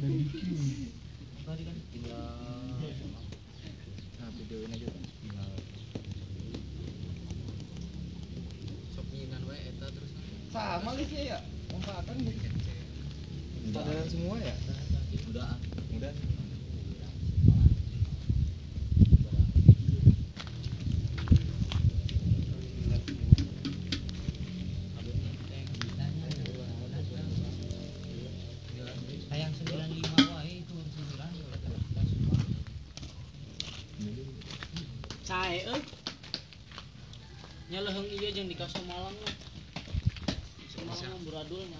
tadi kan tinggal nah videoin aja. Tuh tinggal. Sok nyinan wae eta terus. Sama lagi ya. Manfaatkan kesadaran semua ya Cae euy. Nya leuheung ieu jeung di Kasomalang mah. Semalam mah buradulnya